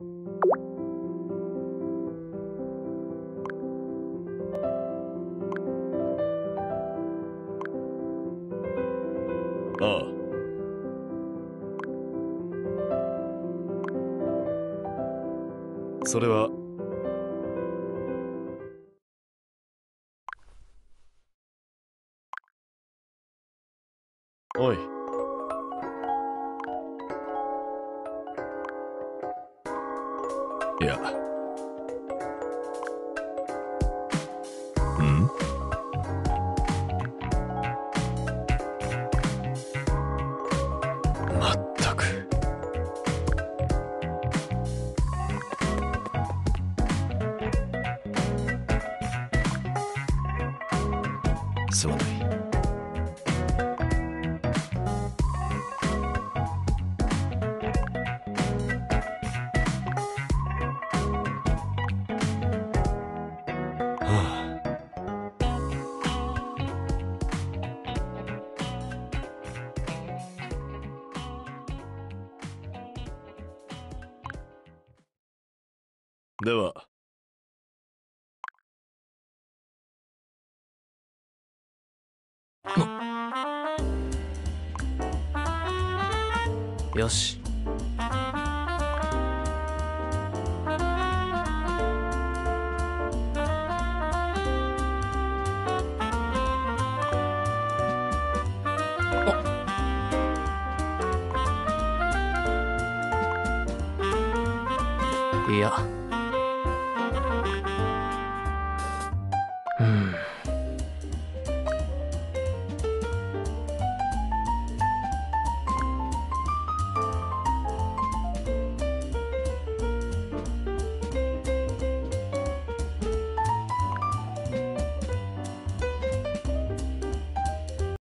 ああ。それは。おい。いや。うん？まったく。すまない。では。よし。いや。嗯。